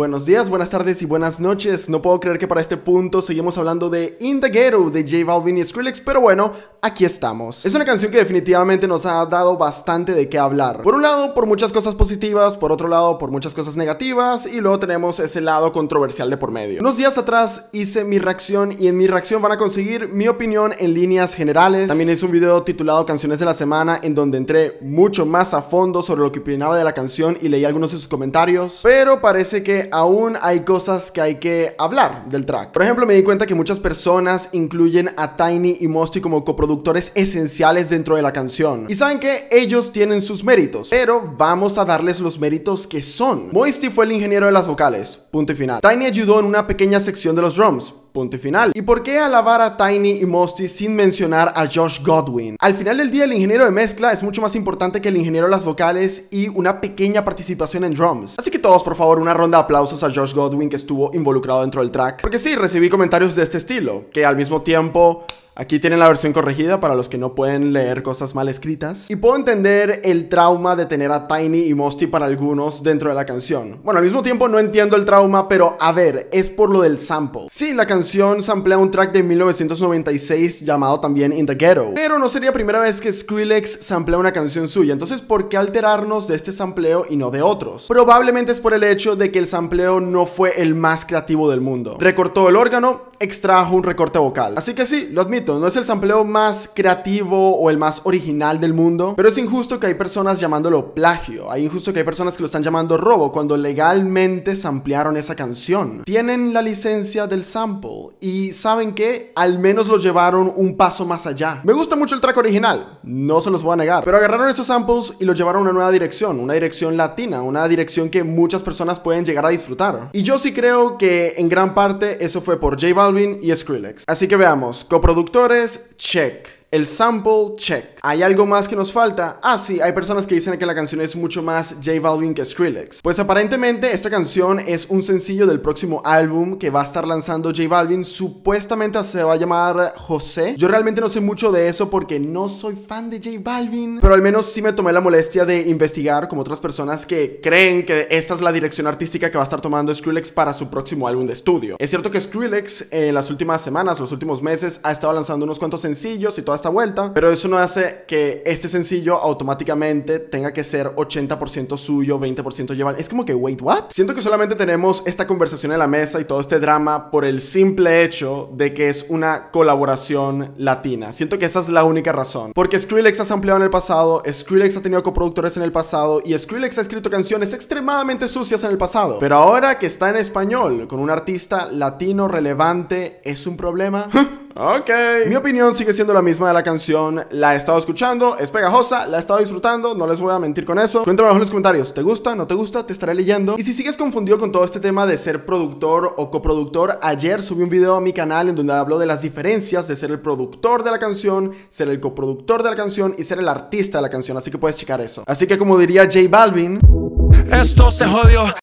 Buenos días, buenas tardes y buenas noches. No puedo creer que para este punto seguimos hablando de In Ghetto de J Balvin y Skrillex, pero bueno, aquí estamos. Es una canción que definitivamente nos ha dado bastante de qué hablar. Por un lado, por muchas cosas positivas, por otro lado, por muchas cosas negativas, y luego tenemos ese lado controversial de por medio. Unos días atrás hice mi reacción y en mi reacción van a conseguir mi opinión en líneas generales. También hice un video titulado Canciones de la Semana en donde entré mucho más a fondo sobre lo que opinaba de la canción y leí algunos de sus comentarios, pero parece que aún hay cosas que hay que hablar del track. Por ejemplo, me di cuenta que muchas personas incluyen a Tiny y Mosty como coproductores esenciales dentro de la canción. Y saben que ellos tienen sus méritos, pero vamos a darles los méritos que son. Moisty fue el ingeniero de las vocales, punto y final. Tiny ayudó en una pequeña sección de los drums, Punto y final. ¿Y por qué alabar a Tiny y Mosty sin mencionar a Josh Godwin? Al final del día, el ingeniero de mezcla es mucho más importante que el ingeniero de las vocales y una pequeña participación en drums. Así que todos, por favor, una ronda de aplausos a Josh Godwin que estuvo involucrado dentro del track. Porque sí, recibí comentarios de este estilo, que al mismo tiempo Aquí tienen la versión corregida para los que no pueden leer cosas mal escritas. Y puedo entender el trauma de tener a Tiny y Mosty para algunos dentro de la canción. Bueno, al mismo tiempo no entiendo el trauma, pero a ver, es por lo del sample. Sí, la canción samplea un track de 1996 llamado también In the Ghetto. Pero no sería primera vez que Skrillex samplea una canción suya. Entonces, ¿por qué alterarnos de este sampleo y no de otros? Probablemente es por el hecho de que el sampleo no fue el más creativo del mundo. Recortó el órgano, extrajo un recorte vocal. Así que sí, lo admito no es el sampleo más creativo o el más original del mundo, pero es injusto que hay personas llamándolo plagio, hay injusto que hay personas que lo están llamando robo cuando legalmente samplearon esa canción. Tienen la licencia del sample y saben que al menos lo llevaron un paso más allá. Me gusta mucho el track original, no se los voy a negar, pero agarraron esos samples y lo llevaron a una nueva dirección, una dirección latina, una dirección que muchas personas pueden llegar a disfrutar. Y yo sí creo que en gran parte eso fue por J Balvin y Skrillex. Así que veamos, coproductor check. El sample, check. ¿Hay algo más que nos falta? Ah, sí, hay personas que dicen que la canción es mucho más J Balvin que Skrillex. Pues aparentemente esta canción es un sencillo del próximo álbum que va a estar lanzando J Balvin. Supuestamente se va a llamar José. Yo realmente no sé mucho de eso porque no soy fan de J Balvin. Pero al menos sí me tomé la molestia de investigar como otras personas que creen que esta es la dirección artística que va a estar tomando Skrillex para su próximo álbum de estudio. Es cierto que Skrillex en las últimas semanas, los últimos meses, ha estado lanzando unos cuantos sencillos y todas esta vuelta, pero eso no hace que este sencillo automáticamente tenga que ser 80% suyo, 20% lleva. Es como que, wait, what? Siento que solamente tenemos esta conversación en la mesa y todo este drama por el simple hecho de que es una colaboración latina. Siento que esa es la única razón. Porque Skrillex ha ampliado en el pasado, Skrillex ha tenido coproductores en el pasado y Skrillex ha escrito canciones extremadamente sucias en el pasado. Pero ahora que está en español, con un artista latino relevante, ¿es un problema? Ok. Mi opinión sigue siendo la misma de la canción. La he estado escuchando, es pegajosa, la he estado disfrutando, no les voy a mentir con eso. Cuéntame abajo en los comentarios, ¿te gusta? ¿No te gusta? Te estaré leyendo. Y si sigues confundido con todo este tema de ser productor o coproductor, ayer subí un video a mi canal en donde hablo de las diferencias de ser el productor de la canción, ser el coproductor de la canción y ser el artista de la canción. Así que puedes checar eso. Así que como diría J Balvin, esto se jodió.